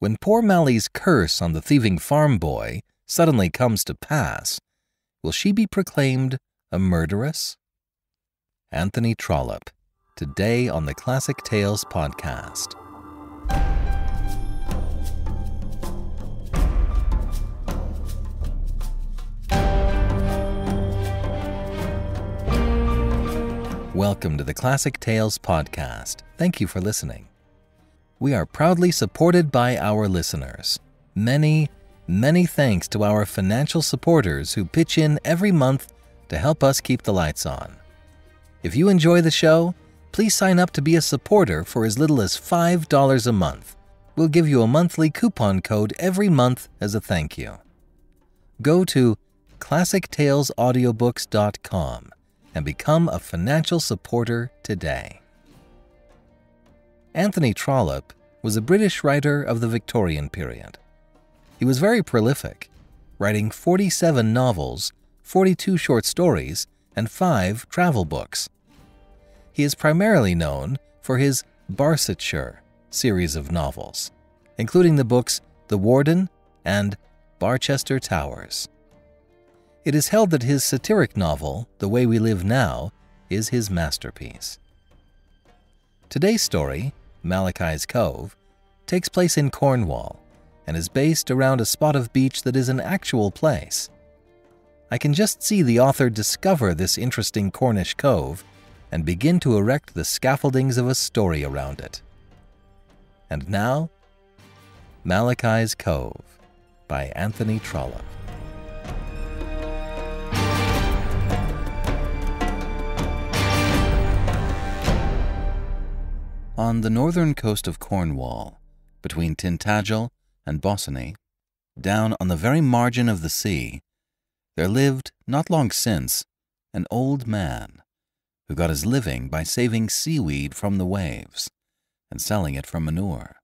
When poor Mally's curse on the thieving farm boy suddenly comes to pass, will she be proclaimed a murderess? Anthony Trollope, today on the Classic Tales podcast. Welcome to the Classic Tales podcast. Thank you for listening. We are proudly supported by our listeners. Many, many thanks to our financial supporters who pitch in every month to help us keep the lights on. If you enjoy the show, please sign up to be a supporter for as little as $5 a month. We'll give you a monthly coupon code every month as a thank you. Go to classictalesaudiobooks.com and become a financial supporter today. Anthony Trollope was a British writer of the Victorian period. He was very prolific, writing 47 novels, 42 short stories, and five travel books. He is primarily known for his Barsetshire series of novels, including the books The Warden and Barchester Towers. It is held that his satiric novel, The Way We Live Now, is his masterpiece. Today's story, Malachi's Cove, takes place in Cornwall and is based around a spot of beach that is an actual place. I can just see the author discover this interesting Cornish cove and begin to erect the scaffoldings of a story around it. And now, Malachi's Cove by Anthony Trollope. On the northern coast of Cornwall, between Tintagel and Bossiny, down on the very margin of the sea, there lived, not long since, an old man who got his living by saving seaweed from the waves and selling it for manure.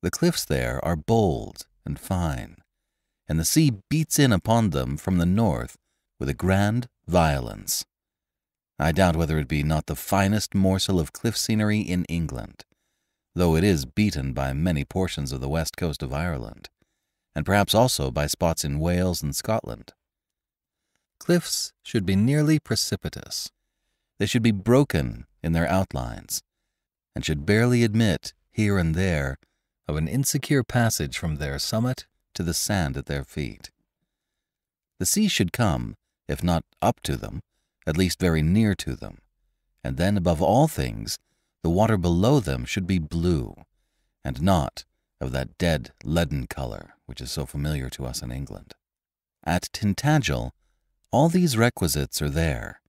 The cliffs there are bold and fine, and the sea beats in upon them from the north with a grand violence. I doubt whether it be not the finest morsel of cliff scenery in England, though it is beaten by many portions of the west coast of Ireland, and perhaps also by spots in Wales and Scotland. Cliffs should be nearly precipitous. They should be broken in their outlines, and should barely admit, here and there, of an insecure passage from their summit to the sand at their feet. The sea should come, if not up to them, at least very near to them, and then, above all things, the water below them should be blue, and not of that dead leaden color which is so familiar to us in England. At Tintagel, all these requisites are there,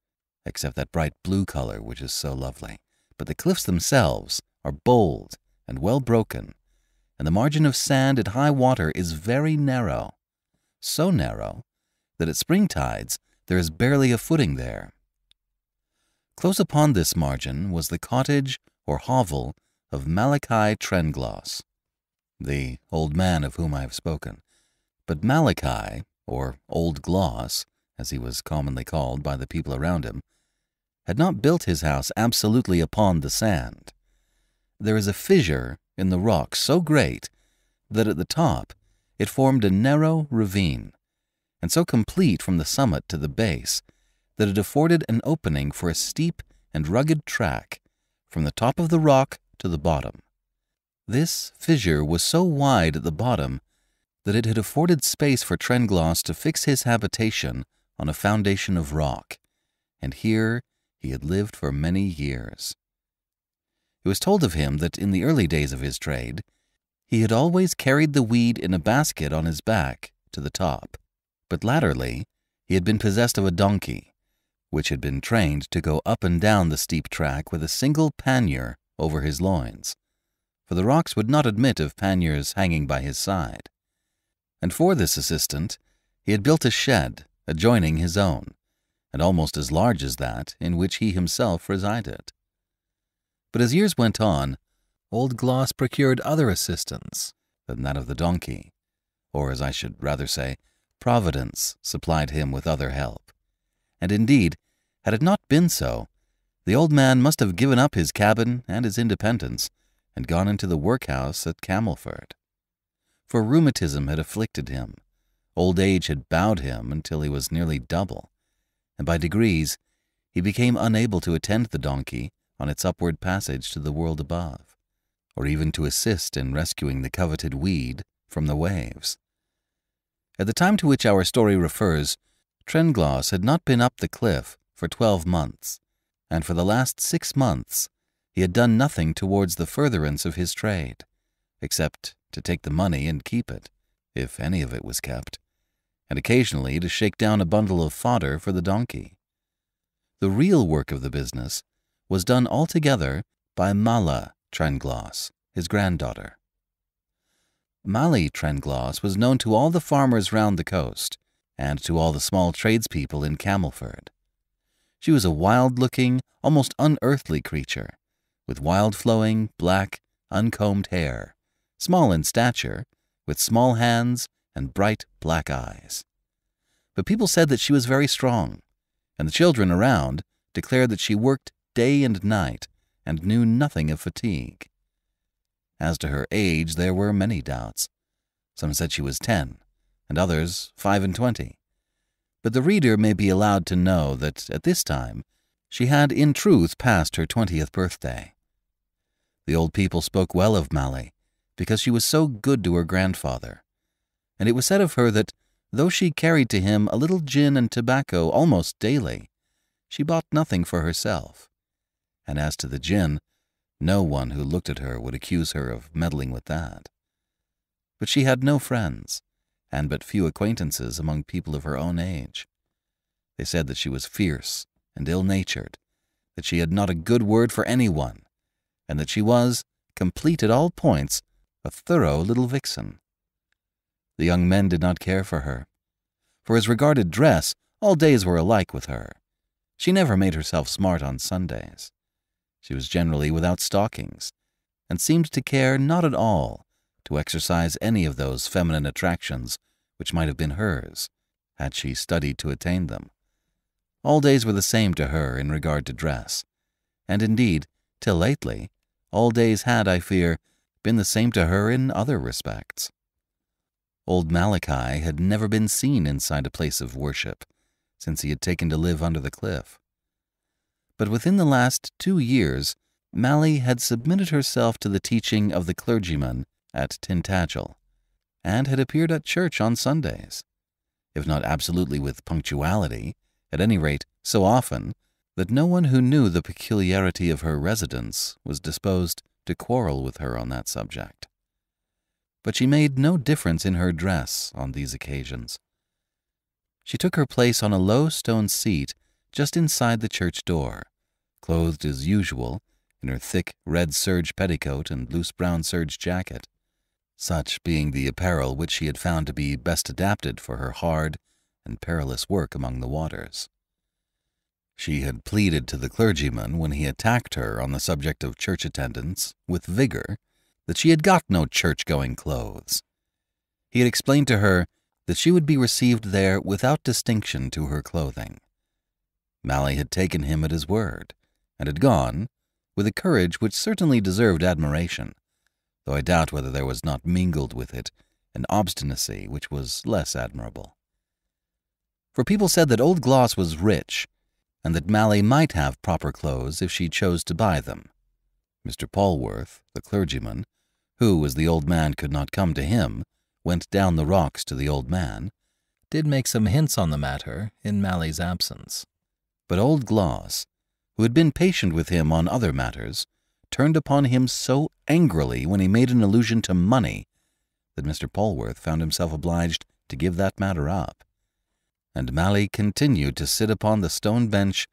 except that bright blue color which is so lovely, but the cliffs themselves are bold and well broken, and the margin of sand at high water is very narrow, so narrow that at spring tides there is barely a footing there. Close upon this margin was the cottage or hovel of Malachi Trengloss, the old man of whom I have spoken. But Malachi, or Old Gloss, as he was commonly called by the people around him, had not built his house absolutely upon the sand. There is a fissure in the rock so great that at the top it formed a narrow ravine, and so complete from the summit to the base that it afforded an opening for a steep and rugged track from the top of the rock to the bottom. This fissure was so wide at the bottom that it had afforded space for Trengloss to fix his habitation on a foundation of rock, and here he had lived for many years. It was told of him that in the early days of his trade, he had always carried the weed in a basket on his back to the top but latterly he had been possessed of a donkey, which had been trained to go up and down the steep track with a single pannier over his loins, for the rocks would not admit of panniers hanging by his side. And for this assistant he had built a shed adjoining his own, and almost as large as that in which he himself resided. But as years went on, old Gloss procured other assistants than that of the donkey, or as I should rather say, Providence supplied him with other help. And indeed, had it not been so, the old man must have given up his cabin and his independence and gone into the workhouse at Camelford. for rheumatism had afflicted him. Old age had bowed him until he was nearly double, and by degrees he became unable to attend the donkey on its upward passage to the world above, or even to assist in rescuing the coveted weed from the waves. At the time to which our story refers, Trengloss had not been up the cliff for twelve months, and for the last six months he had done nothing towards the furtherance of his trade, except to take the money and keep it, if any of it was kept, and occasionally to shake down a bundle of fodder for the donkey. The real work of the business was done altogether by Mally Trengloss, his granddaughter. Mally Trengloss was known to all the farmers round the coast, and to all the small tradespeople in Camelford. She was a wild-looking, almost unearthly creature, with wild-flowing, black, uncombed hair, small in stature, with small hands and bright black eyes. But people said that she was very strong, and the children around declared that she worked day and night and knew nothing of fatigue. As to her age, there were many doubts. Some said she was ten, and others five and twenty. But the reader may be allowed to know that at this time she had in truth passed her twentieth birthday. The old people spoke well of Mally because she was so good to her grandfather, and it was said of her that though she carried to him a little gin and tobacco almost daily, she bought nothing for herself. And as to the gin, no one who looked at her would accuse her of meddling with that. But she had no friends, and but few acquaintances among people of her own age. They said that she was fierce and ill natured, that she had not a good word for anyone, and that she was, complete at all points, a thorough little vixen. The young men did not care for her. For as regarded dress, all days were alike with her. She never made herself smart on Sundays. She was generally without stockings, and seemed to care not at all to exercise any of those feminine attractions which might have been hers, had she studied to attain them. All days were the same to her in regard to dress, and indeed, till lately, all days had, I fear, been the same to her in other respects. Old Malachi had never been seen inside a place of worship since he had taken to live under the cliff. But within the last two years, Mally had submitted herself to the teaching of the clergyman at Tintagel, and had appeared at church on Sundays, if not absolutely with punctuality, at any rate so often that no one who knew the peculiarity of her residence was disposed to quarrel with her on that subject. But she made no difference in her dress on these occasions. She took her place on a low stone seat just inside the church door, clothed as usual in her thick red serge petticoat and loose brown serge jacket such being the apparel which she had found to be best adapted for her hard and perilous work among the waters. She had pleaded to the clergyman when he attacked her on the subject of church attendance with vigor that she had got no church-going clothes. He had explained to her that she would be received there without distinction to her clothing. Mally had taken him at his word, and had gone, with a courage which certainly deserved admiration, though I doubt whether there was not mingled with it an obstinacy which was less admirable. For people said that old Gloss was rich, and that Mally might have proper clothes if she chose to buy them. Mr. Polwarth, the clergyman, who, as the old man could not come to him, went down the rocks to the old man, did make some hints on the matter in Mally's absence. But old Gloss, who had been patient with him on other matters, turned upon him so angrily when he made an allusion to money that Mr. Polwarth found himself obliged to give that matter up. And Mally continued to sit upon the stone bench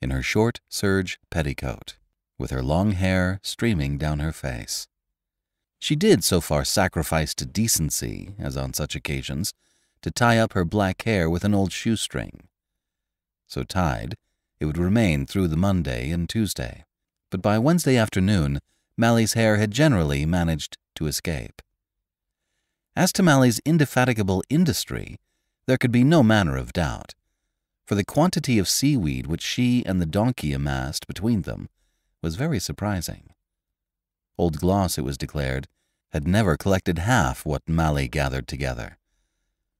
in her short serge petticoat, with her long hair streaming down her face. She did so far sacrifice to decency, as on such occasions, to tie up her black hair with an old shoestring. So tied, it would remain through the Monday and Tuesday but by Wednesday afternoon, Mally's hair had generally managed to escape. As to Mally's indefatigable industry, there could be no manner of doubt, for the quantity of seaweed which she and the donkey amassed between them was very surprising. Old Gloss, it was declared, had never collected half what Mally gathered together.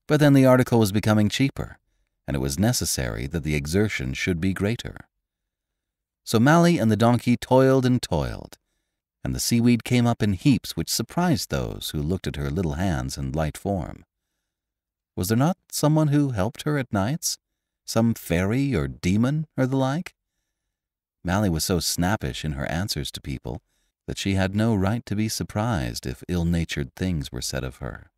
But then the article was becoming cheaper, and it was necessary that the exertion should be greater. So Mally and the donkey toiled and toiled, and the seaweed came up in heaps which surprised those who looked at her little hands and light form. Was there not someone who helped her at nights? Some fairy or demon or the like? Mally was so snappish in her answers to people that she had no right to be surprised if ill-natured things were said of her.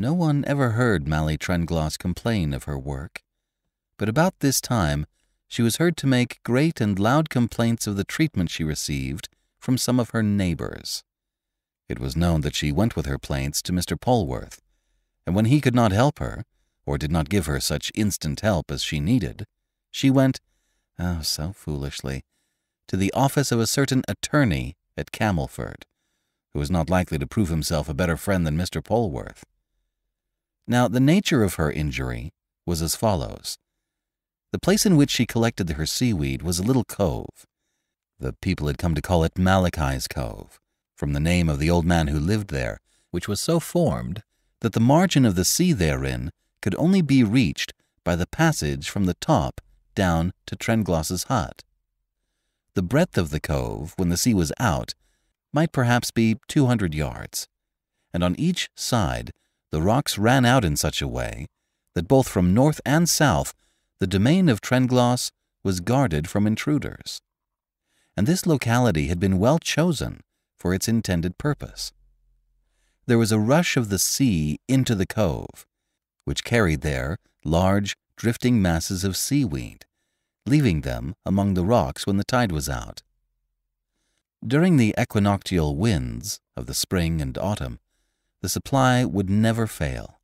No one ever heard Mally Trengloss complain of her work, but about this time she was heard to make great and loud complaints of the treatment she received from some of her neighbors. It was known that she went with her plaints to Mr. Polwarth, and when he could not help her, or did not give her such instant help as she needed, she went, oh, so foolishly, to the office of a certain attorney at Camelford, who was not likely to prove himself a better friend than Mr. Polwarth. Now, the nature of her injury was as follows. The place in which she collected her seaweed was a little cove. The people had come to call it Malachi's Cove, from the name of the old man who lived there, which was so formed that the margin of the sea therein could only be reached by the passage from the top down to Trengloss's hut. The breadth of the cove, when the sea was out, might perhaps be 200 yards, and on each side the rocks ran out in such a way that both from north and south the domain of Trengloss was guarded from intruders. And this locality had been well chosen for its intended purpose. There was a rush of the sea into the cove, which carried there large, drifting masses of seaweed, leaving them among the rocks when the tide was out. During the equinoctial winds of the spring and autumn, the supply would never fail.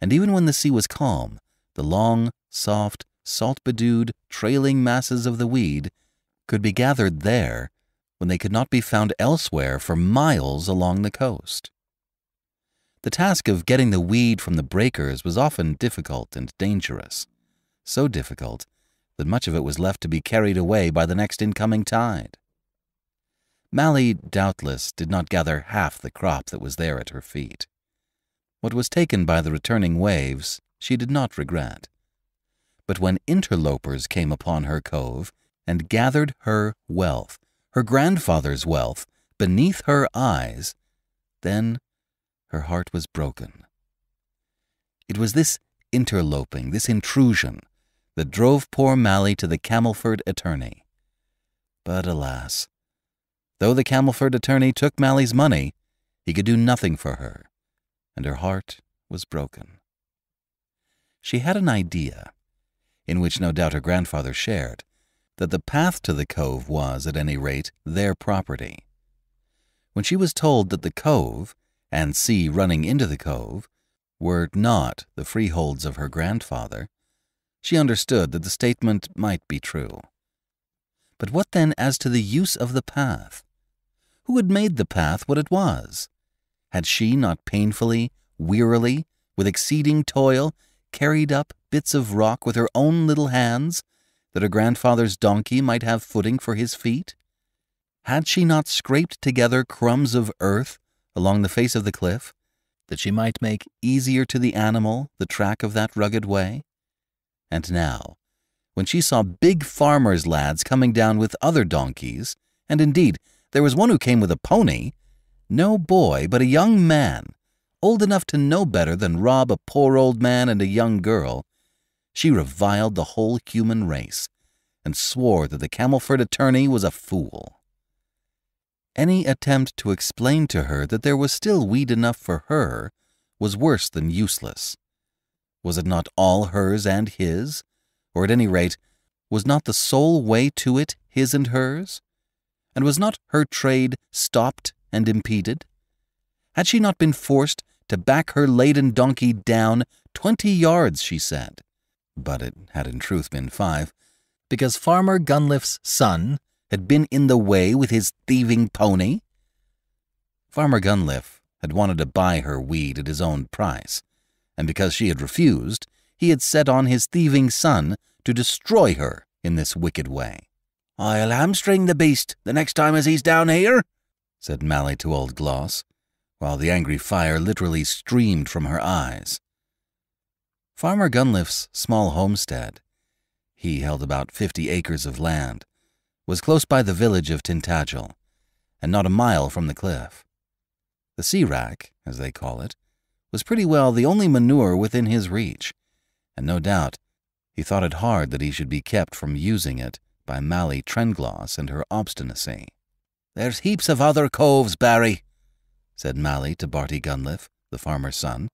And even when the sea was calm, the long, soft, salt-bedewed, trailing masses of the weed could be gathered there when they could not be found elsewhere for miles along the coast. The task of getting the weed from the breakers was often difficult and dangerous, so difficult that much of it was left to be carried away by the next incoming tide. Mally, doubtless, did not gather half the crop that was there at her feet. What was taken by the returning waves she did not regret. But when interlopers came upon her cove and gathered her wealth, her grandfather's wealth, beneath her eyes, then her heart was broken. It was this interloping, this intrusion, that drove poor Mally to the Camelford attorney. But alas, though the Camelford attorney took Mally's money, he could do nothing for her, and her heart was broken. She had an idea, in which no doubt her grandfather shared, that the path to the cove was, at any rate, their property. When she was told that the cove, and sea running into the cove, were not the freeholds of her grandfather, she understood that the statement might be true. But what then as to the use of the path? Who had made the path what it was? Had she not painfully, wearily, with exceeding toil, carried up bits of rock with her own little hands, that her grandfather's donkey might have footing for his feet? Had she not scraped together crumbs of earth along the face of the cliff, that she might make easier to the animal the track of that rugged way? And now, when she saw big farmers' lads coming down with other donkeys, and indeed there was one who came with a pony, no boy but a young man, old enough to know better than rob a poor old man and a young girl, she reviled the whole human race, and swore that the Camelford attorney was a fool. Any attempt to explain to her that there was still weed enough for her was worse than useless. Was it not all hers and his? Or at any rate, was not the sole way to it his and hers? And was not her trade stopped and impeded? Had she not been forced to back her laden donkey down twenty yards, she said, but it had in truth been five, because Farmer Gunliffe's son had been in the way with his thieving pony? Farmer Gunliffe had wanted to buy her weed at his own price, and because she had refused, he had set on his thieving son to destroy her in this wicked way. I'll hamstring the beast the next time as he's down here, said Mally to old Gloss, while the angry fire literally streamed from her eyes. Farmer Gunliffe's small homestead, he held about fifty acres of land, was close by the village of Tintagel, and not a mile from the cliff. The sea rack, as they call it, was pretty well the only manure within his reach, and no doubt he thought it hard that he should be kept from using it by Mally Trengloss and her obstinacy. There's heaps of other coves, Barty, said Mally to Barty Gunliffe, the farmer's son,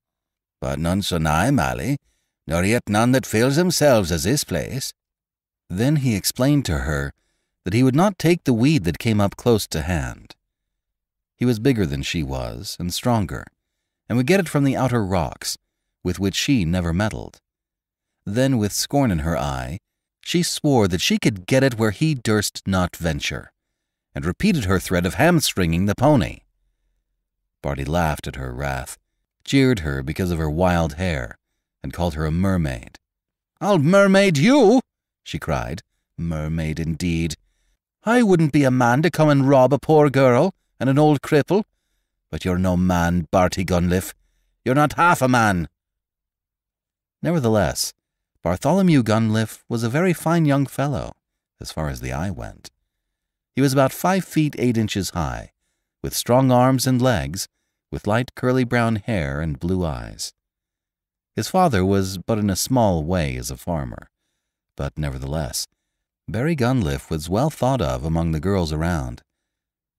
but none so nigh Mally, nor yet none that feels themselves as this place. Then he explained to her that he would not take the weed that came up close to hand. He was bigger than she was, and stronger, and would get it from the outer rocks, with which she never meddled. Then, with scorn in her eye, she swore that she could get it where he durst not venture, and repeated her threat of hamstringing the pony. Barty laughed at her wrath, jeered her because of her wild hair, and called her a mermaid. I'll mermaid you, she cried. Mermaid indeed. I wouldn't be a man to come and rob a poor girl and an old cripple. But you're no man, Barty Gunliffe. You're not half a man. Nevertheless, Bartholomew Gunliffe was a very fine young fellow, as far as the eye went. He was about five feet eight inches high, with strong arms and legs, with light curly brown hair and blue eyes. His father was but in a small way as a farmer, but nevertheless, Barty Gunliffe was well thought of among the girls around.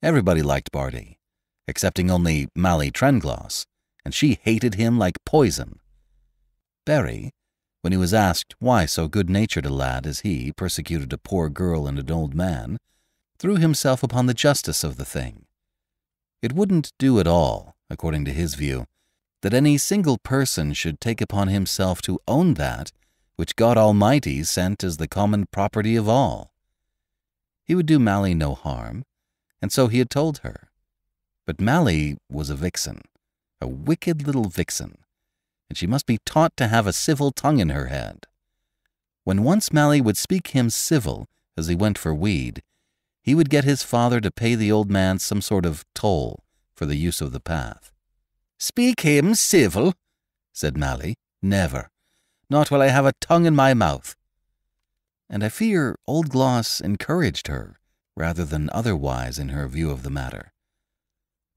Everybody liked Barty, excepting only Mally Trengloss, and she hated him like poison. Barty, when he was asked why so good-natured a lad as he persecuted a poor girl and an old man, threw himself upon the justice of the thing. It wouldn't do at all, according to his view, that any single person should take upon himself to own that which God Almighty sent as the common property of all. He would do Mally no harm, and so he had told her. But Mally was a vixen, a wicked little vixen, and she must be taught to have a civil tongue in her head. When once Mally would speak him civil as he went for weed, he would get his father to pay the old man some sort of toll for the use of the path. Speak him civil, said Mally. Never not while I have a tongue in my mouth. And I fear old Gloss encouraged her, rather than otherwise in her view of the matter.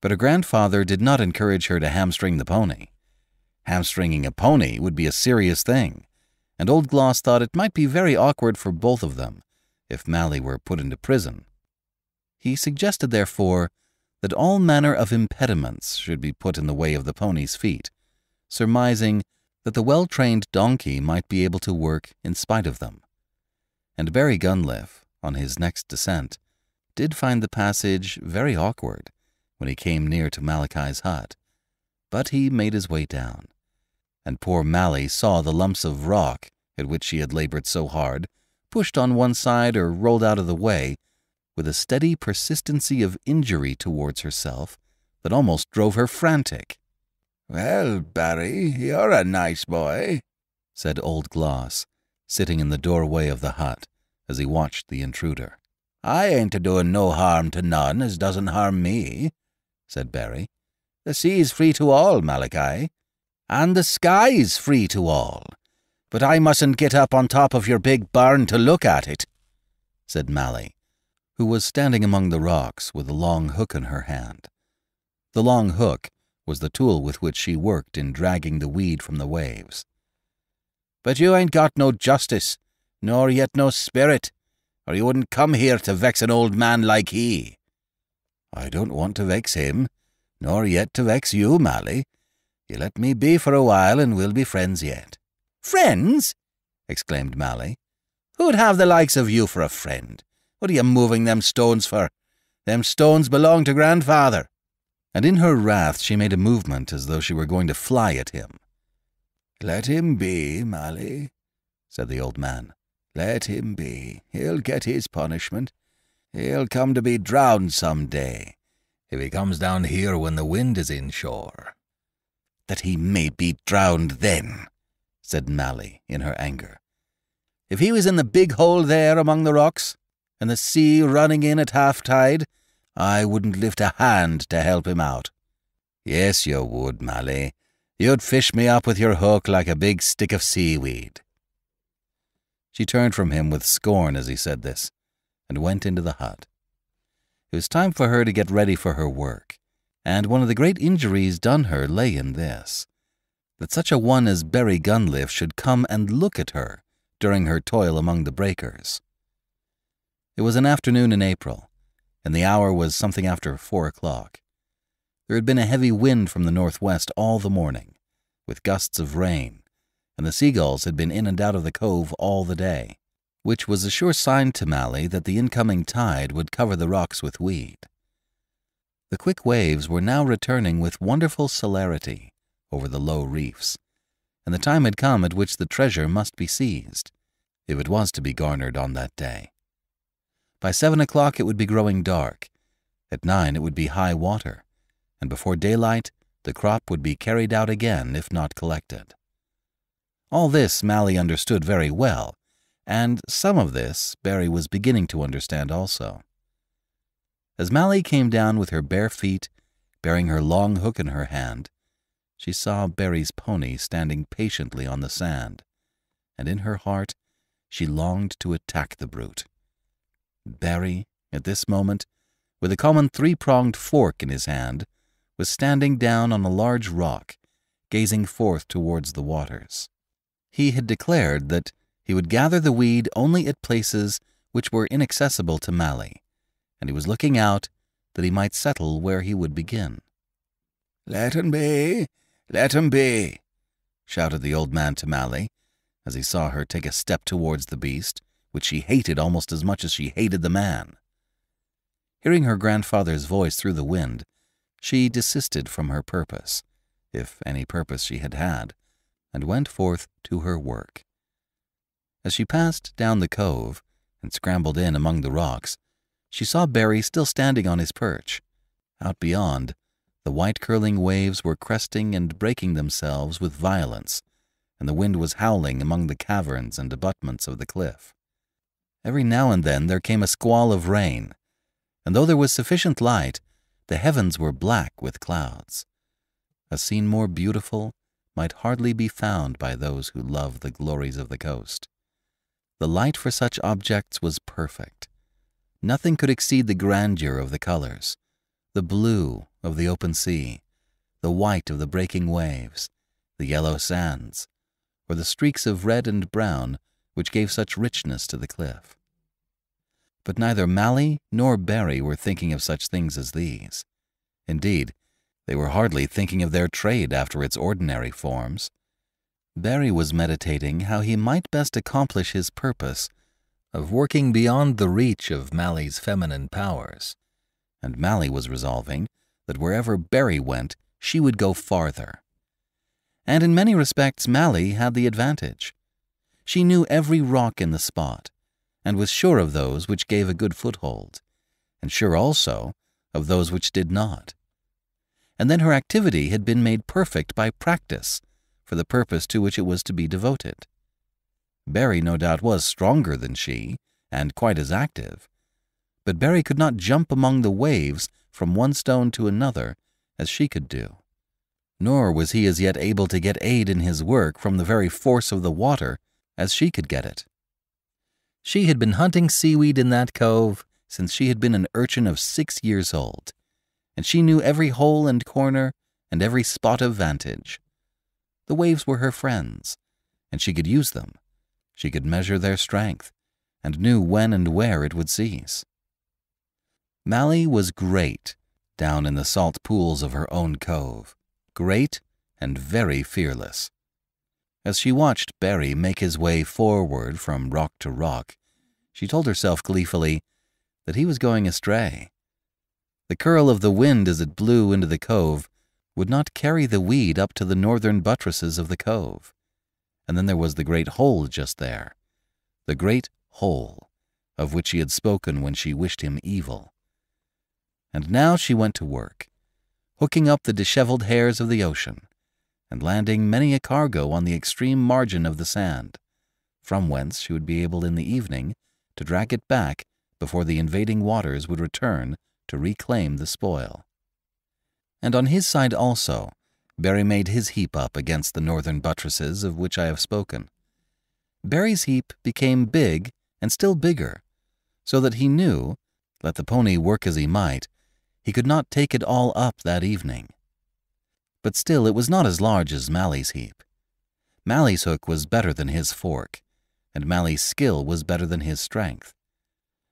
But her grandfather did not encourage her to hamstring the pony. Hamstringing a pony would be a serious thing, and old Gloss thought it might be very awkward for both of them if Mally were put into prison. He suggested, therefore, that all manner of impediments should be put in the way of the pony's feet, surmising that the well trained donkey might be able to work in spite of them. And Barty Gunliffe, on his next descent, did find the passage very awkward when he came near to Malachi's hut, but he made his way down. And poor Mally saw the lumps of rock at which she had labored so hard, pushed on one side or rolled out of the way, with a steady persistency of injury towards herself that almost drove her frantic. Well, Barty, you're a nice boy, said old Gloss, sitting in the doorway of the hut as he watched the intruder. I ain't a doing no harm to none as doesn't harm me, said Barty. The sea's free to all, Malachi, and the sky's free to all. But I mustn't get up on top of your big barn to look at it, said Mally, who was standing among the rocks with a long hook in her hand. The long hook was the tool with which she worked in dragging the weed from the waves. But you ain't got no justice, nor yet no spirit, or you wouldn't come here to vex an old man like he. I don't want to vex him, nor yet to vex you, Mally. You let me be for a while, and we'll be friends yet. Friends? exclaimed Mally. Who'd have the likes of you for a friend? What are you moving them stones for? Them stones belong to grandfather and in her wrath she made a movement as though she were going to fly at him. Let him be, Mally, said the old man. Let him be. He'll get his punishment. He'll come to be drowned some day, if he comes down here when the wind is inshore. That he may be drowned then, said Mally in her anger. If he was in the big hole there among the rocks, and the sea running in at half tide, I wouldn't lift a hand to help him out. Yes, you would, Mally. You'd fish me up with your hook like a big stick of seaweed. She turned from him with scorn as he said this, and went into the hut. It was time for her to get ready for her work, and one of the great injuries done her lay in this that such a one as Barty Gunliffe should come and look at her during her toil among the breakers. It was an afternoon in April, and the hour was something after four o'clock. There had been a heavy wind from the northwest all the morning, with gusts of rain, and the seagulls had been in and out of the cove all the day, which was a sure sign to Mally that the incoming tide would cover the rocks with weed. The quick waves were now returning with wonderful celerity, over the low reefs, and the time had come at which the treasure must be seized, if it was to be garnered on that day. By seven o'clock it would be growing dark, at nine it would be high water, and before daylight the crop would be carried out again if not collected. All this Mally understood very well, and some of this Barty was beginning to understand also. As Mally came down with her bare feet, bearing her long hook in her hand, she saw Barty's pony standing patiently on the sand, and in her heart she longed to attack the brute. Barty, at this moment, with a common three-pronged fork in his hand, was standing down on a large rock, gazing forth towards the waters. He had declared that he would gather the weed only at places which were inaccessible to Mally, and he was looking out that he might settle where he would begin. Let him be, let him be, shouted the old man to Mally, as he saw her take a step towards the beast, which she hated almost as much as she hated the man. Hearing her grandfather's voice through the wind, she desisted from her purpose, if any purpose she had had, and went forth to her work. As she passed down the cove and scrambled in among the rocks, she saw Barty still standing on his perch. Out beyond, the white curling waves were cresting and breaking themselves with violence, and the wind was howling among the caverns and abutments of the cliff. Every now and then there came a squall of rain, and though there was sufficient light, the heavens were black with clouds. A scene more beautiful might hardly be found by those who love the glories of the coast. The light for such objects was perfect. Nothing could exceed the grandeur of the colors, the blue of the open sea, the white of the breaking waves, the yellow sands, or the streaks of red and brown which gave such richness to the cliff. But neither Mally nor Barty were thinking of such things as these. Indeed, they were hardly thinking of their trade after its ordinary forms. Barty was meditating how he might best accomplish his purpose of working beyond the reach of Mally's feminine powers and Mally was resolving that wherever Barty went, she would go farther. And in many respects, Mally had the advantage. She knew every rock in the spot, and was sure of those which gave a good foothold, and sure also of those which did not. And then her activity had been made perfect by practice for the purpose to which it was to be devoted. Barty no doubt was stronger than she, and quite as active, but Barty could not jump among the waves from one stone to another as she could do. Nor was he as yet able to get aid in his work from the very force of the water as she could get it. She had been hunting seaweed in that cove since she had been an urchin of six years old, and she knew every hole and corner and every spot of vantage. The waves were her friends, and she could use them. She could measure their strength, and knew when and where it would cease. Mally was great down in the salt pools of her own cove, great and very fearless. As she watched Barty make his way forward from rock to rock, she told herself gleefully that he was going astray. The curl of the wind as it blew into the cove would not carry the weed up to the northern buttresses of the cove. And then there was the great hole just there, the great hole of which she had spoken when she wished him evil. And now she went to work, hooking up the disheveled hairs of the ocean, and landing many a cargo on the extreme margin of the sand, from whence she would be able in the evening to drag it back before the invading waters would return to to reclaim the spoil. And on his side also, Barty made his heap up against the northern buttresses of which I have spoken. Barty's heap became big and still bigger, so that he knew, let the pony work as he might, he could not take it all up that evening. But still it was not as large as Mally's heap. Mally's hook was better than his fork, and Mally's skill was better than his strength.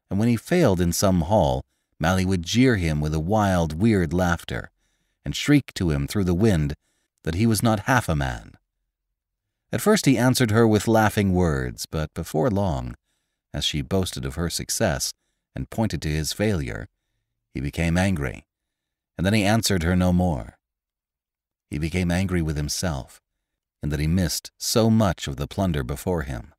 And when he failed in some haul, Mally would jeer him with a wild, weird laughter, and shriek to him through the wind that he was not half a man. At first he answered her with laughing words, but before long, as she boasted of her success and pointed to his failure, he became angry, and then he answered her no more. He became angry with himself, in that he missed so much of the plunder before him.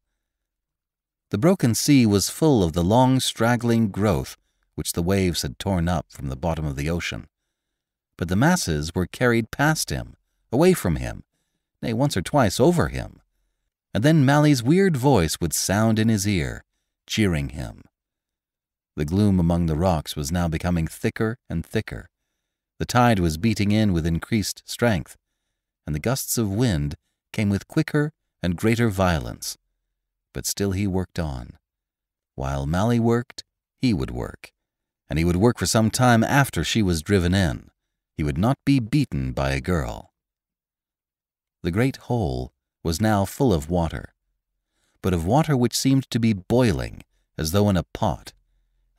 The broken sea was full of the long straggling growth which the waves had torn up from the bottom of the ocean, but the masses were carried past him, away from him, nay, once or twice over him, and then Mally's weird voice would sound in his ear, cheering him. The gloom among the rocks was now becoming thicker and thicker. The tide was beating in with increased strength, and the gusts of wind came with quicker and greater violence. But still he worked on. While Mally worked, he would work, and he would work for some time after she was driven in. He would not be beaten by a girl. The great hole was now full of water, but of water which seemed to be boiling as though in a pot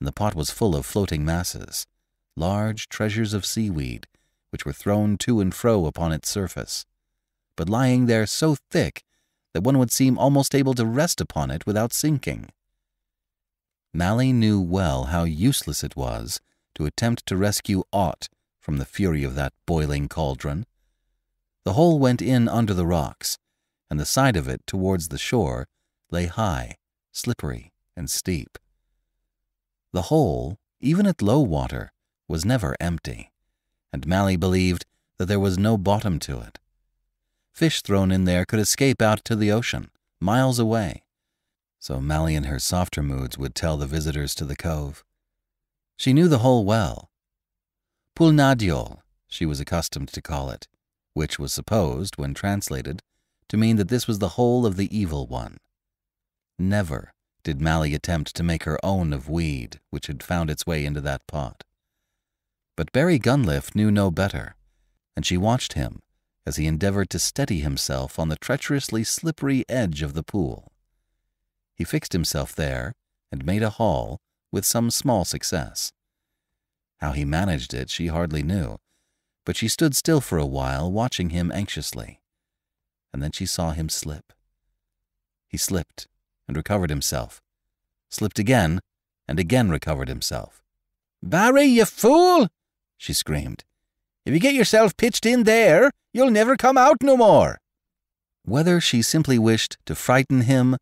and the pot was full of floating masses, large treasures of seaweed, which were thrown to and fro upon its surface, but lying there so thick that one would seem almost able to rest upon it without sinking. Mally knew well how useless it was to attempt to rescue aught from the fury of that boiling cauldron. The hole went in under the rocks, and the side of it towards the shore lay high, slippery, and steep. The hole, even at low water, was never empty, and Mally believed that there was no bottom to it. Fish thrown in there could escape out to the ocean, miles away. So Mally in her softer moods would tell the visitors to the cove. She knew the hole well. Poulnadioul, she was accustomed to call it, which was supposed, when translated, to mean that this was the hole of the evil one. Never did Mally attempt to make her own of weed which had found its way into that pot. But Barty Gunliffe knew no better, and she watched him as he endeavored to steady himself on the treacherously slippery edge of the pool. He fixed himself there and made a haul with some small success. How he managed it she hardly knew, but she stood still for a while watching him anxiously, and then she saw him slip. He slipped and recovered himself, slipped again, and again recovered himself. Barty, you fool! she screamed. If you get yourself pitched in there, you'll never come out no more. Whether she simply wished to frighten him,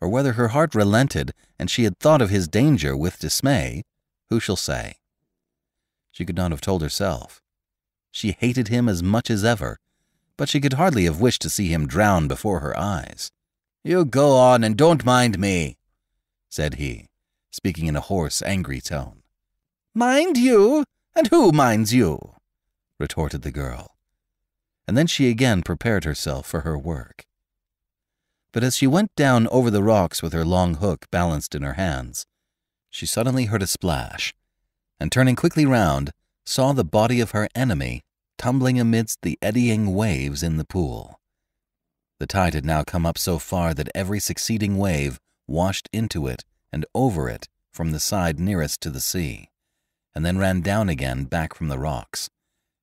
or whether her heart relented and she had thought of his danger with dismay, who shall say? She could not have told herself. She hated him as much as ever, but she could hardly have wished to see him drown before her eyes. You go on and don't mind me, said he, speaking in a hoarse, angry tone. Mind you? And who minds you? retorted the girl. And then she again prepared herself for her work. But as she went down over the rocks with her long hook balanced in her hands, she suddenly heard a splash, and turning quickly round, saw the body of her enemy tumbling amidst the eddying waves in the pool. The tide had now come up so far that every succeeding wave washed into it and over it from the side nearest to the sea, and then ran down again back from the rocks,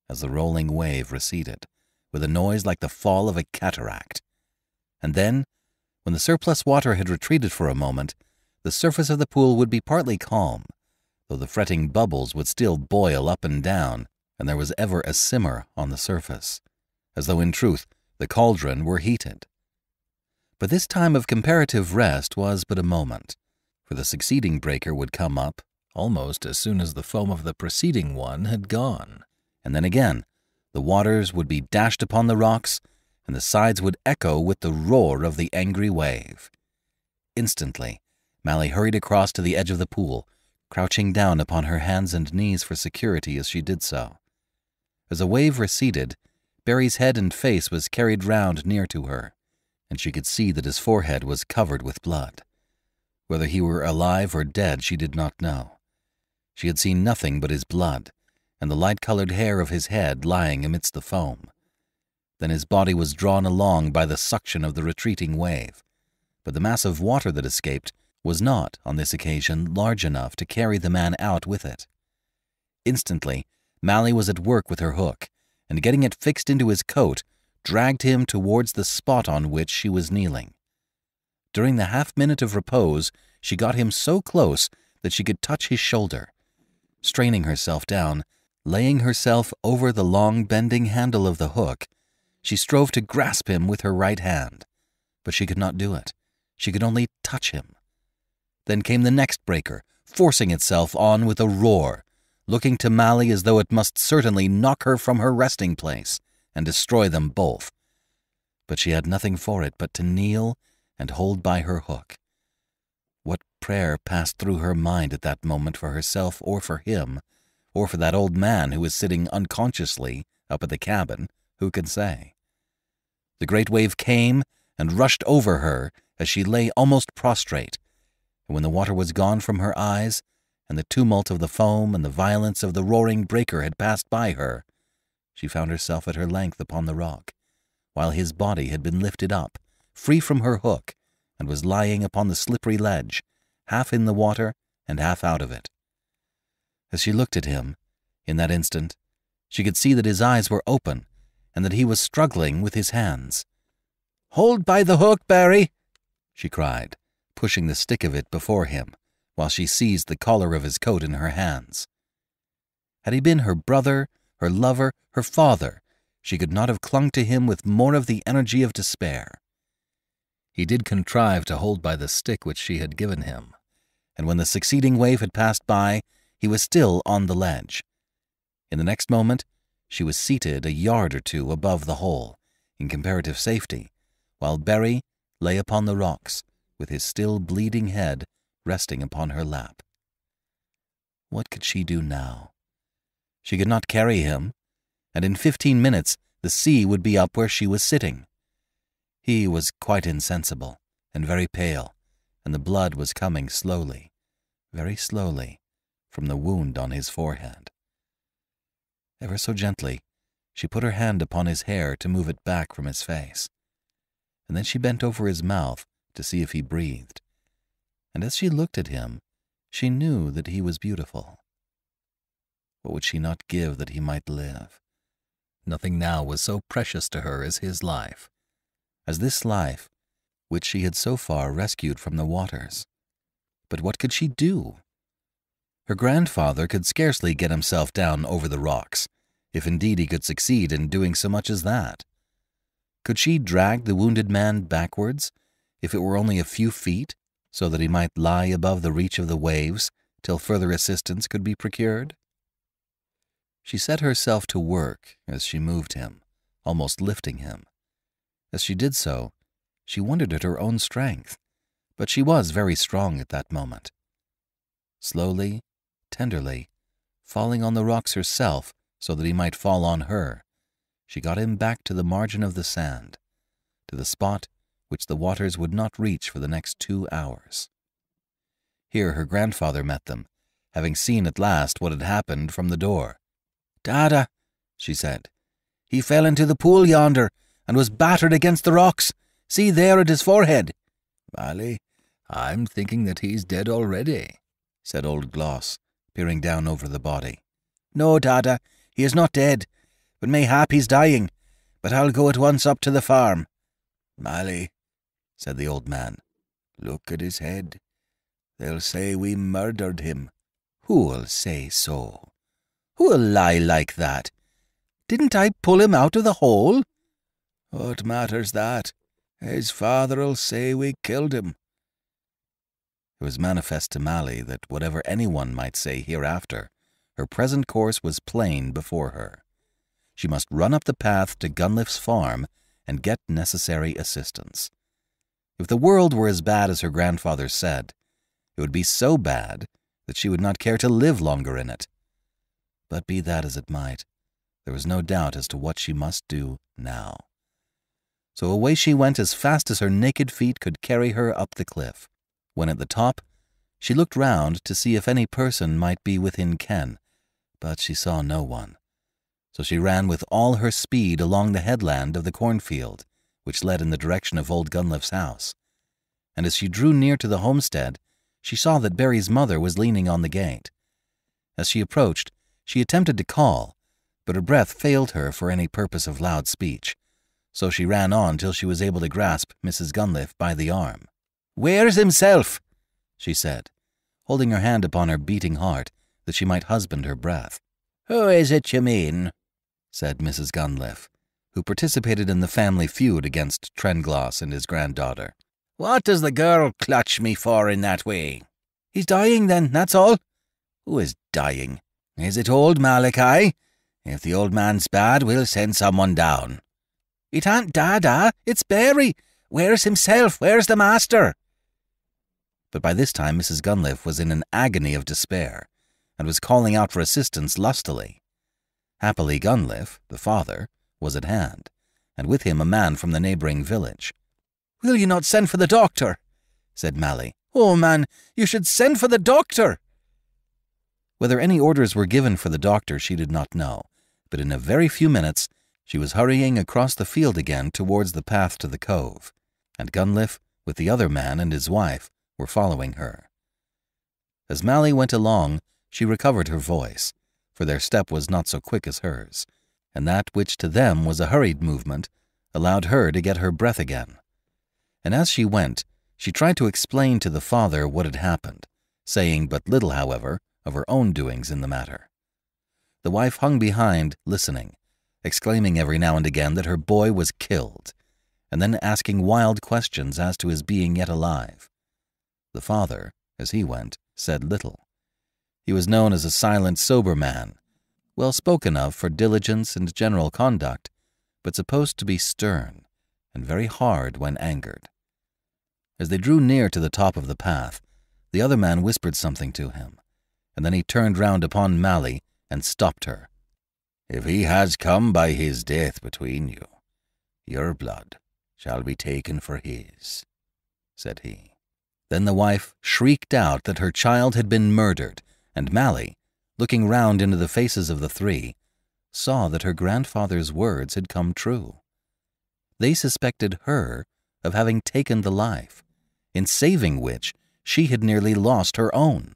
as the rolling wave receded, with a noise like the fall of a cataract. And then, when the surplus water had retreated for a moment, the surface of the pool would be partly calm, though the fretting bubbles would still boil up and down, and there was ever a simmer on the surface, as though in truth the cauldron were heated. But this time of comparative rest was but a moment, for the succeeding breaker would come up almost as soon as the foam of the preceding one had gone, and then again the waters would be dashed upon the rocks, and the sides would echo with the roar of the angry wave. Instantly, Mally hurried across to the edge of the pool, crouching down upon her hands and knees for security as she did so. As a wave receded, Barty's head and face was carried round near to her, and she could see that his forehead was covered with blood. Whether he were alive or dead, she did not know. She had seen nothing but his blood, and the light colored hair of his head lying amidst the foam. Then his body was drawn along by the suction of the retreating wave, but the mass of water that escaped was not, on this occasion, large enough to carry the man out with it. Instantly, Mally was at work with her hook, and getting it fixed into his coat, dragged him towards the spot on which she was kneeling. During the half minute of repose, she got him so close that she could touch his shoulder. Straining herself down, laying herself over the long bending handle of the hook, she strove to grasp him with her right hand, but she could not do it. She could only touch him. Then came the next breaker, forcing itself on with a roar, looking to Mally as though it must certainly knock her from her resting place and destroy them both. But she had nothing for it but to kneel and hold by her hook. What prayer passed through her mind at that moment for herself or for him, or for that old man who was sitting unconsciously up at the cabin, who can say? The great wave came and rushed over her as she lay almost prostrate, and when the water was gone from her eyes, and the tumult of the foam and the violence of the roaring breaker had passed by her, she found herself at her length upon the rock, while his body had been lifted up, free from her hook, and was lying upon the slippery ledge, half in the water and half out of it. As she looked at him, in that instant, she could see that his eyes were open and that he was struggling with his hands. Hold by the hook, Barty, she cried, pushing the stick of it before him, while she seized the collar of his coat in her hands. Had he been her brother, her lover, her father, she could not have clung to him with more of the energy of despair. He did contrive to hold by the stick which she had given him, and when the succeeding wave had passed by, he was still on the ledge. In the next moment, she was seated a yard or two above the hole, in comparative safety, while Barty lay upon the rocks, with his still bleeding head resting upon her lap. What could she do now? She could not carry him, and in fifteen minutes the sea would be up where she was sitting. He was quite insensible and very pale, and the blood was coming slowly, very slowly, from the wound on his forehead. Ever so gently, she put her hand upon his hair to move it back from his face, and then she bent over his mouth to see if he breathed. And as she looked at him, she knew that he was beautiful. What would she not give that he might live? Nothing now was so precious to her as his life, as this life which she had so far rescued from the waters. But what could she do? Her grandfather could scarcely get himself down over the rocks, if indeed he could succeed in doing so much as that. Could she drag the wounded man backwards, if it were only a few feet, so that he might lie above the reach of the waves till further assistance could be procured? She set herself to work as she moved him, almost lifting him. As she did so, she wondered at her own strength, but she was very strong at that moment. Slowly, tenderly, falling on the rocks herself so that he might fall on her, she got him back to the margin of the sand, to the spot which the waters would not reach for the next two hours. Here her grandfather met them, having seen at last what had happened from the door. Dada, she said, he fell into the pool yonder and was battered against the rocks. See there at his forehead. Mally, I'm thinking that he's dead already, said old Glos, peering down over the body. No, Dada, he is not dead, but mayhap he's dying. But I'll go at once up to the farm. Mally, said the old man, look at his head. They'll say we murdered him. Who'll say so? Who'll lie like that? Didn't I pull him out of the hole? What matters that? His father'll say we killed him. It was manifest to Mally that whatever anyone might say hereafter, her present course was plain before her. She must run up the path to Gunliffe's farm and get necessary assistance. If the world were as bad as her grandfather said, it would be so bad that she would not care to live longer in it. But be that as it might, there was no doubt as to what she must do now. So away she went as fast as her naked feet could carry her up the cliff. When at the top, she looked round to see if any person might be within ken, but she saw no one. So she ran with all her speed along the headland of the cornfield, which led in the direction of old Gunliffe's house. And as she drew near to the homestead, she saw that Barty's mother was leaning on the gate. As she approached, she attempted to call, but her breath failed her for any purpose of loud speech, so she ran on till she was able to grasp Mrs. Gunliffe by the arm. Where's himself? she said, holding her hand upon her beating heart that she might husband her breath. Who is it you mean? said Mrs. Gunliffe, who participated in the family feud against Trenglos and his granddaughter. What does the girl clutch me for in that way? He's dying, then, that's all. Who is dying? Is it old Malachi? If the old man's bad, we'll send someone down. It ain't Dada, it's Barty. Where's himself? Where's the master? But by this time Mrs. Gunliffe was in an agony of despair, and was calling out for assistance lustily. Happily Gunliffe, the father, was at hand, and with him a man from the neighbouring village. Will you not send for the doctor? said Mally. Oh, man, you should send for the doctor. Whether any orders were given for the doctor she did not know, but in a very few minutes she was hurrying across the field again towards the path to the cove, and Gunliffe, with the other man and his wife, were following her. As Mally went along, she recovered her voice, for their step was not so quick as hers, and that which to them was a hurried movement allowed her to get her breath again. And as she went, she tried to explain to the father what had happened, saying but little, however, of her own doings in the matter. The wife hung behind, listening, exclaiming every now and again that her boy was killed, and then asking wild questions as to his being yet alive. The father, as he went, said little. He was known as a silent, sober man, well spoken of for diligence and general conduct, but supposed to be stern and very hard when angered. As they drew near to the top of the path, the other man whispered something to him and then he turned round upon Mally and stopped her. If he has come by his death between you, your blood shall be taken for his, said he. Then the wife shrieked out that her child had been murdered, and Mally, looking round into the faces of the three, saw that her grandfather's words had come true. They suspected her of having taken the life, in saving which she had nearly lost her own.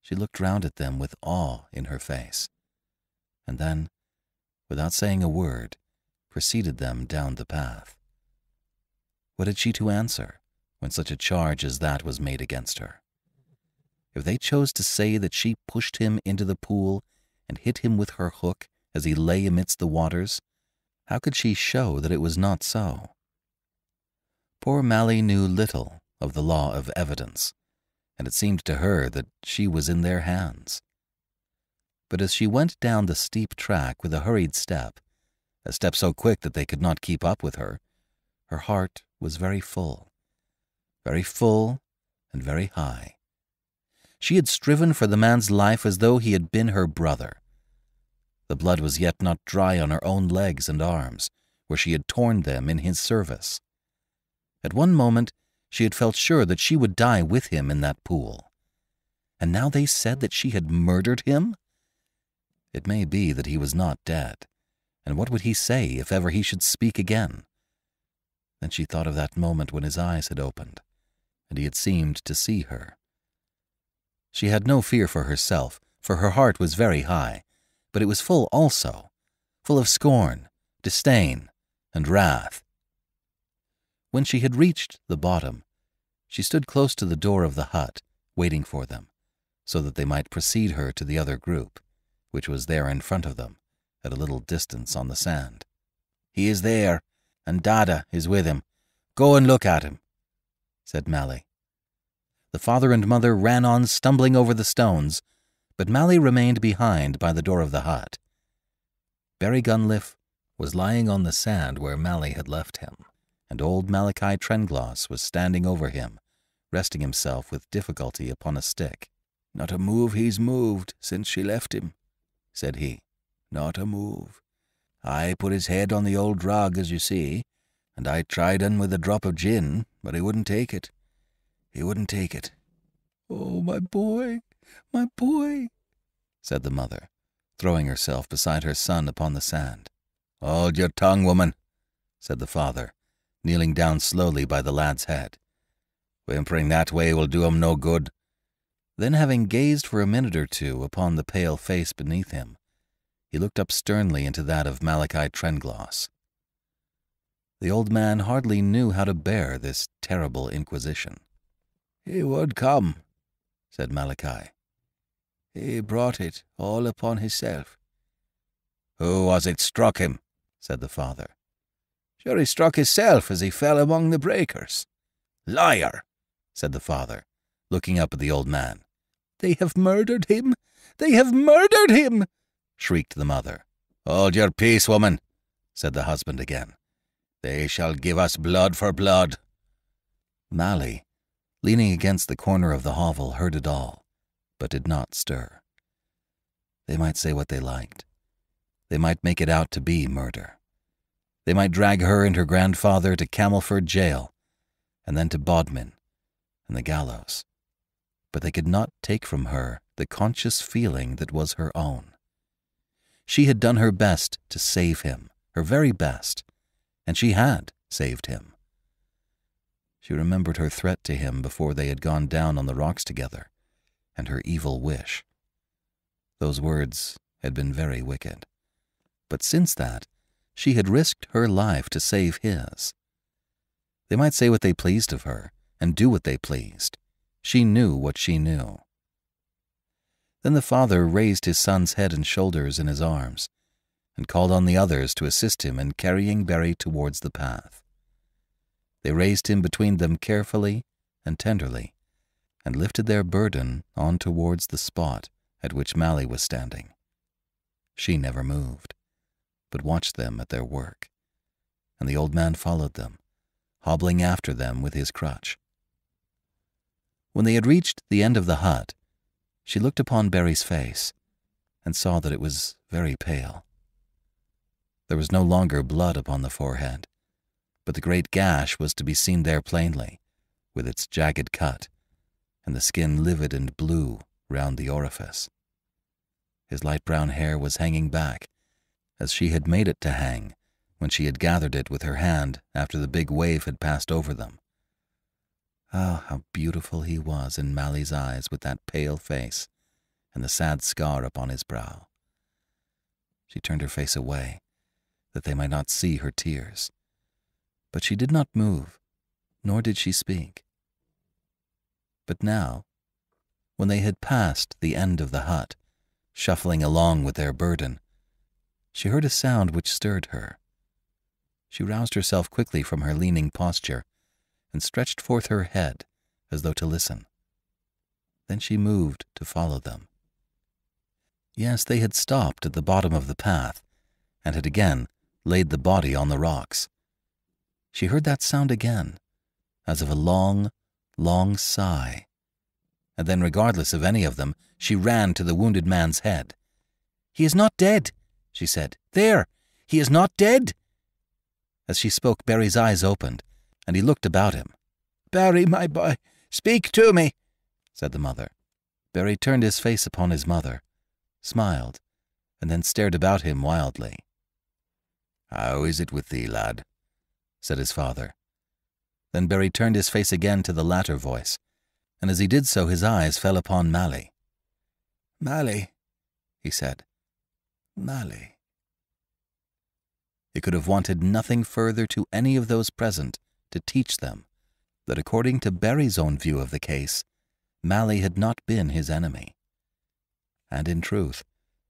She looked round at them with awe in her face, and then, without saying a word, preceded them down the path. What had she to answer when such a charge as that was made against her? If they chose to say that she pushed him into the pool and hit him with her hook as he lay amidst the waters, how could she show that it was not so? Poor Mally knew little of the law of evidence, and it seemed to her that she was in their hands. But as she went down the steep track with a hurried step, a step so quick that they could not keep up with her, her heart was very full, very full and very high. She had striven for the man's life as though he had been her brother. The blood was yet not dry on her own legs and arms, where she had torn them in his service. At one moment she had felt sure that she would die with him in that pool. And now they said that she had murdered him? It may be that he was not dead, and what would he say if ever he should speak again? Then she thought of that moment when his eyes had opened, and he had seemed to see her. She had no fear for herself, for her heart was very high, but it was full also, full of scorn, disdain, and wrath. When she had reached the bottom, she stood close to the door of the hut, waiting for them, so that they might precede her to the other group, which was there in front of them, at a little distance on the sand. He is there, and Dada is with him. Go and look at him, said Mally. The father and mother ran on stumbling over the stones, but Mally remained behind by the door of the hut. Barty Gunliffe was lying on the sand where Mally had left him and old Malachi Trenglos was standing over him, resting himself with difficulty upon a stick. Not a move he's moved since she left him, said he. Not a move. I put his head on the old rug, as you see, and I tried un with a drop of gin, but he wouldn't take it. He wouldn't take it. Oh, my boy, my boy, said the mother, throwing herself beside her son upon the sand. Hold your tongue, woman, said the father, kneeling down slowly by the lad's head. Whimpering that way will do him no good. Then, having gazed for a minute or two upon the pale face beneath him, he looked up sternly into that of Malachi Trenglos. The old man hardly knew how to bear this terrible inquisition. He would come, said Malachi. He brought it all upon himself. Who was it struck him? said the father. Sure he struck himself as he fell among the breakers. Liar, said the father, looking up at the old man. They have murdered him! They have murdered him! shrieked the mother. Hold your peace, woman, said the husband again. They shall give us blood for blood. Mally, leaning against the corner of the hovel, heard it all, but did not stir. They might say what they liked. They might make it out to be murder. They might drag her and her grandfather to Camelford jail, and then to Bodmin and the gallows. But they could not take from her the conscious feeling that was her own. She had done her best to save him, her very best, and she had saved him. She remembered her threat to him before they had gone down on the rocks together, and her evil wish. Those words had been very wicked. But since that, she had risked her life to save his. They might say what they pleased of her, and do what they pleased. She knew what she knew. Then the father raised his son's head and shoulders in his arms, and called on the others to assist him in carrying Barty towards the path. They raised him between them carefully and tenderly, and lifted their burden on towards the spot at which Mally was standing. She never moved, but watched them at their work, and the old man followed them, hobbling after them with his crutch. When they had reached the end of the hut, she looked upon Barty's face and saw that it was very pale. There was no longer blood upon the forehead, but the great gash was to be seen there plainly, with its jagged cut, and the skin livid and blue round the orifice. His light brown hair was hanging back, as she had made it to hang when she had gathered it with her hand after the big wave had passed over them. Ah, oh, how beautiful he was in Mally's eyes with that pale face and the sad scar upon his brow. She turned her face away, that they might not see her tears. But she did not move, nor did she speak. But now, when they had passed the end of the hut, shuffling along with their burden, she heard a sound which stirred her. She roused herself quickly from her leaning posture and stretched forth her head as though to listen. Then she moved to follow them. Yes, they had stopped at the bottom of the path and had again laid the body on the rocks. She heard that sound again, as of a long, long sigh. And then, regardless of any of them, she ran to the wounded man's head. He is not dead, she said. There! He is not dead! As she spoke, Barty's eyes opened, and he looked about him. Barty, my boy, speak to me, said the mother. Barty turned his face upon his mother, smiled, and then stared about him wildly. How is it with thee, lad? Said his father. Then Barty turned his face again to the latter voice, and as he did so his eyes fell upon Mally. Mally, he said. Mally. He could have wanted nothing further to any of those present to teach them that according to Barty's own view of the case, Mally had not been his enemy. And in truth,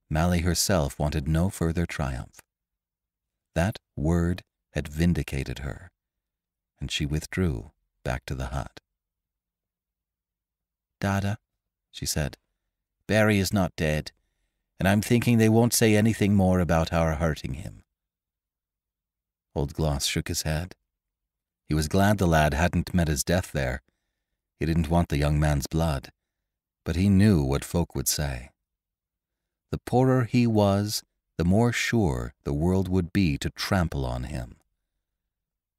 Mally herself wanted no further triumph. That word had vindicated her, and she withdrew back to the hut. Dada, she said, Barty is not dead, and I'm thinking they won't say anything more about our hurting him. Old Glos shook his head. He was glad the lad hadn't met his death there. He didn't want the young man's blood, but he knew what folk would say. The poorer he was, the more sure the world would be to trample on him.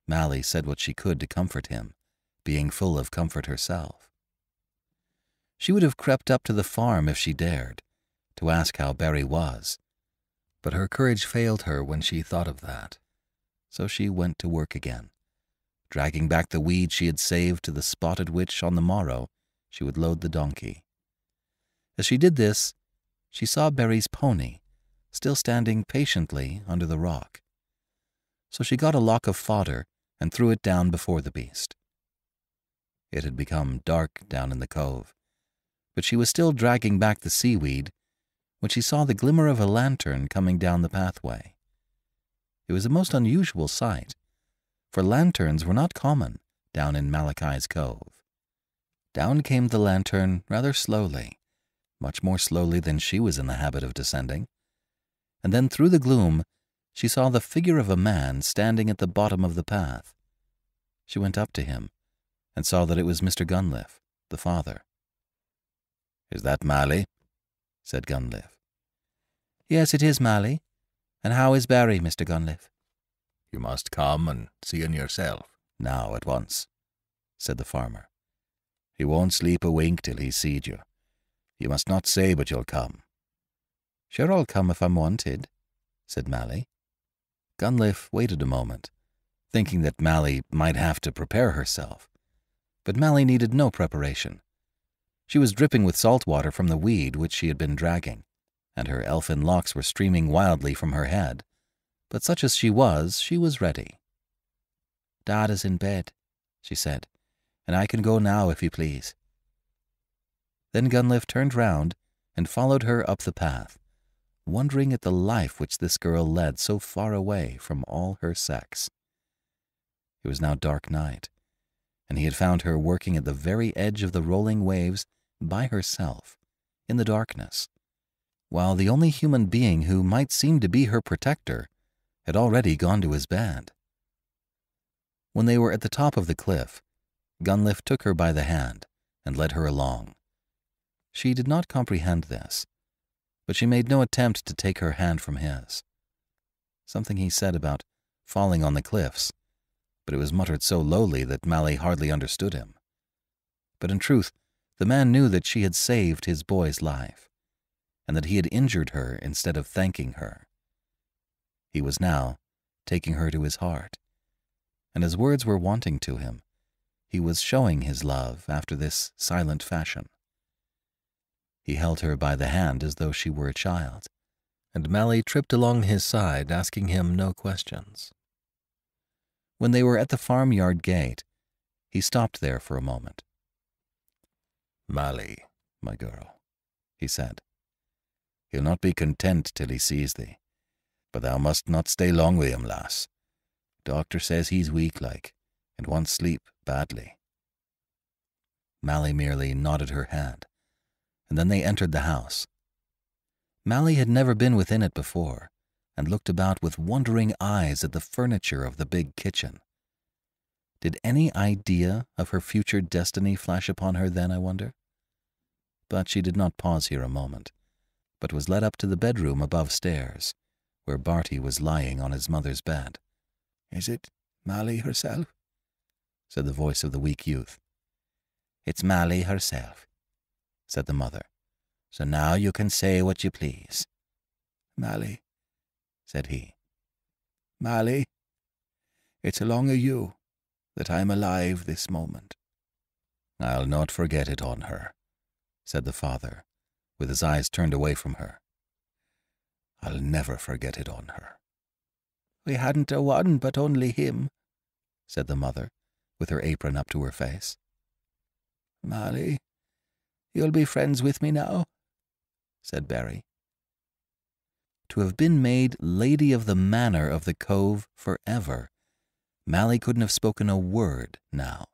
Mally said what she could to comfort him, being full of comfort herself. She would have crept up to the farm if she dared, to ask how Barty was, but her courage failed her when she thought of that. So she went to work again, dragging back the weed she had saved to the spot at which, on the morrow, she would load the donkey. As she did this, she saw Barty's pony, still standing patiently under the rock. So she got a lock of fodder and threw it down before the beast. It had become dark down in the cove, but she was still dragging back the seaweed when she saw the glimmer of a lantern coming down the pathway. It was a most unusual sight, for lanterns were not common down in Malachi's Cove. Down came the lantern rather slowly, much more slowly than she was in the habit of descending, and then through the gloom she saw the figure of a man standing at the bottom of the path. She went up to him and saw that it was Mr. Gunliffe, the father. Is that Mally? said Gunliffe. Yes, it is Mally. And how is Barty, Mr. Gunliffe? You must come and see him yourself, now at once, said the farmer. He won't sleep a wink till he's seed you. You must not say but you'll come. Sure I'll come if I'm wanted, said Mally. Gunliffe waited a moment, thinking that Mally might have to prepare herself. But Mally needed no preparation. She was dripping with salt water from the weed which she had been dragging, and her elfin locks were streaming wildly from her head. But such as she was, she was ready. Dad is in bed, she said, and I can go now if you please. Then Gunliffe turned round and followed her up the path, wondering at the life which this girl led so far away from all her sex. It was now dark night, and he had found her working at the very edge of the rolling waves by herself, in the darkness, while the only human being who might seem to be her protector had already gone to his bed. When they were at the top of the cliff, Gunliffe took her by the hand and led her along. She did not comprehend this, but she made no attempt to take her hand from his. Something he said about falling on the cliffs, but it was muttered so lowly that Mally hardly understood him. But in truth, the man knew that she had saved his boy's life, and that he had injured her instead of thanking her. He was now taking her to his heart, and his words were wanting to him. He was showing his love after this silent fashion. He held her by the hand as though she were a child, and Mally tripped along his side, asking him no questions. When they were at the farmyard gate, he stopped there for a moment. Mally, my girl, he said, he'll not be content till he sees thee, but thou must not stay long with him, lass. Doctor says he's weak like, and wants sleep badly. Mally merely nodded her head and then they entered the house. Mally had never been within it before, and looked about with wondering eyes at the furniture of the big kitchen. Did any idea of her future destiny flash upon her then, I wonder? But she did not pause here a moment, but was led up to the bedroom above stairs, where Barty was lying on his mother's bed. Is it Mally herself? said the voice of the weak youth. It's Mally herself, said the mother. So now you can say what you please. Mally, said he. Mally, it's along o' you that I'm alive this moment. I'll not forget it on her, said the father, with his eyes turned away from her. I'll never forget it on her. We hadn't a one but only him, said the mother, with her apron up to her face. Mally, You'll be friends with me now, said Barty. To have been made lady of the manor of the cove forever, Mally couldn't have spoken a word now.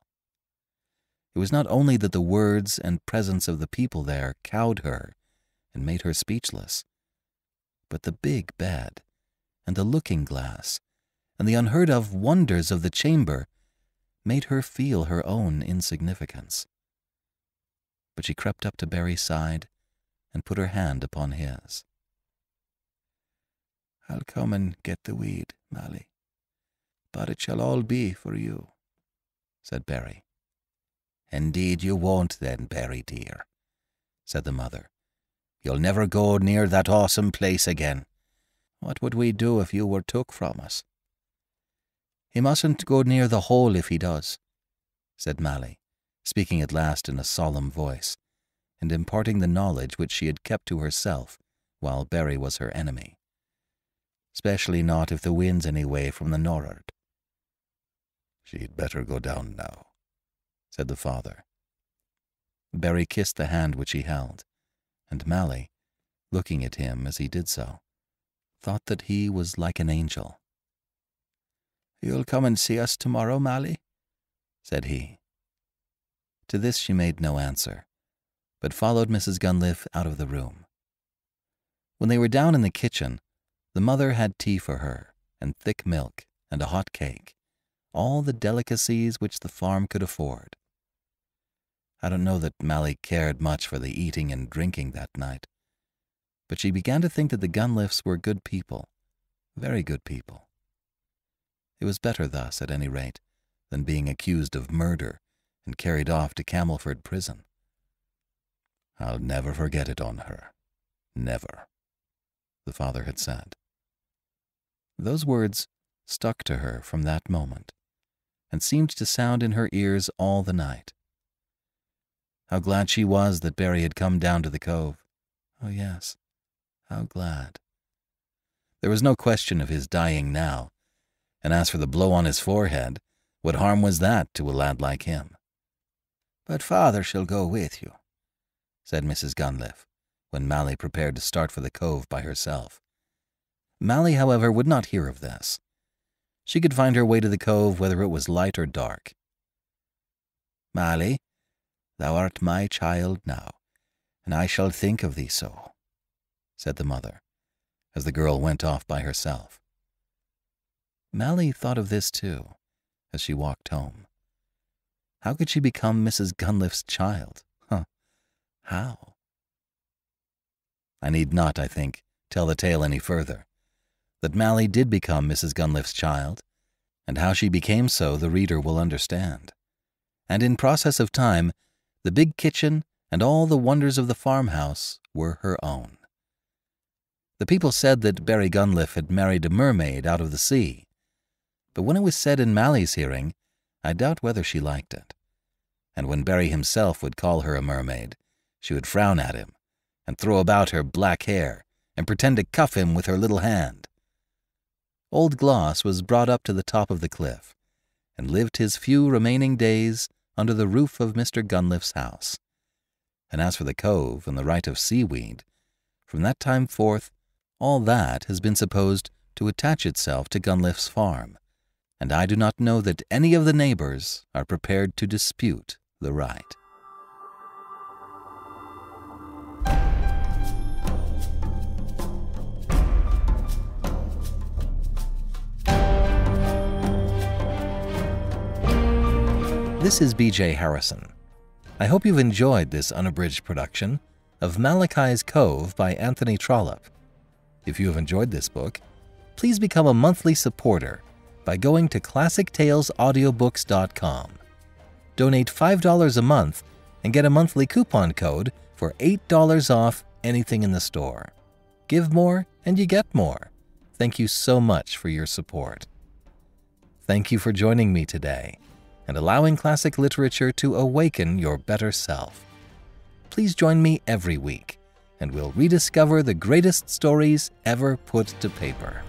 It was not only that the words and presence of the people there cowed her and made her speechless, but the big bed, and the looking glass, and the unheard of wonders of the chamber made her feel her own insignificance but she crept up to Barty's side and put her hand upon his. I'll come and get the weed, Mally, but it shall all be for you, said Barty. Indeed you won't then, Barty dear, said the mother. You'll never go near that awesome place again. What would we do if you were took from us? He mustn't go near the hole if he does, said Mally, speaking at last in a solemn voice, and imparting the knowledge which she had kept to herself while Barty was her enemy. Especially not if the wind's any way from the nor'ard. She'd better go down now, said the father. Barty kissed the hand which he held, and Mally, looking at him as he did so, thought that he was like an angel. You'll come and see us tomorrow, Mally? said he. To this she made no answer, but followed Mrs. Gunliffe out of the room. When they were down in the kitchen, the mother had tea for her, and thick milk, and a hot cake, all the delicacies which the farm could afford. I don't know that Mally cared much for the eating and drinking that night, but she began to think that the Gunliffes were good people, very good people. It was better thus, at any rate, than being accused of murder and carried off to Camelford prison. I'll never forget it on her. Never, the father had said. Those words stuck to her from that moment and seemed to sound in her ears all the night. How glad she was that Barty had come down to the cove. Oh, yes, how glad. There was no question of his dying now, and as for the blow on his forehead, what harm was that to a lad like him? But father shall go with you, said Mrs. Gunliffe, when Mally prepared to start for the cove by herself. Mally, however, would not hear of this. She could find her way to the cove whether it was light or dark. Mally, Thou art my child now, and I shall think of thee so, said the mother, as the girl went off by herself. Mally thought of this too, as she walked home. How could she become Mrs. Gunliffe's child? Huh. How? I need not, I think, tell the tale any further. That Mally did become Mrs. Gunliffe's child, and how she became so the reader will understand. And in process of time, the big kitchen, and all the wonders of the farmhouse were her own. The people said that Barty Gunliffe had married a mermaid out of the sea, but when it was said in Mally's hearing, I doubt whether she liked it. And when Barty himself would call her a mermaid, she would frown at him, and throw about her black hair, and pretend to cuff him with her little hand. Old Glos was brought up to the top of the cliff, and lived his few remaining days under the roof of Mr. Gunliffe's house. And as for the cove and the right of seaweed, from that time forth, all that has been supposed to attach itself to Gunliffe's farm, and I do not know that any of the neighbors are prepared to dispute the right. This is BJ Harrison. I hope you've enjoyed this unabridged production of Malachi's Cove by Anthony Trollope. If you have enjoyed this book, please become a monthly supporter by going to ClassicTalesAudiobooks.com. Donate $5 a month and get a monthly coupon code for $8 off anything in the store. Give more and you get more. Thank you so much for your support. Thank you for joining me today and allowing classic literature to awaken your better self. Please join me every week, and we'll rediscover the greatest stories ever put to paper.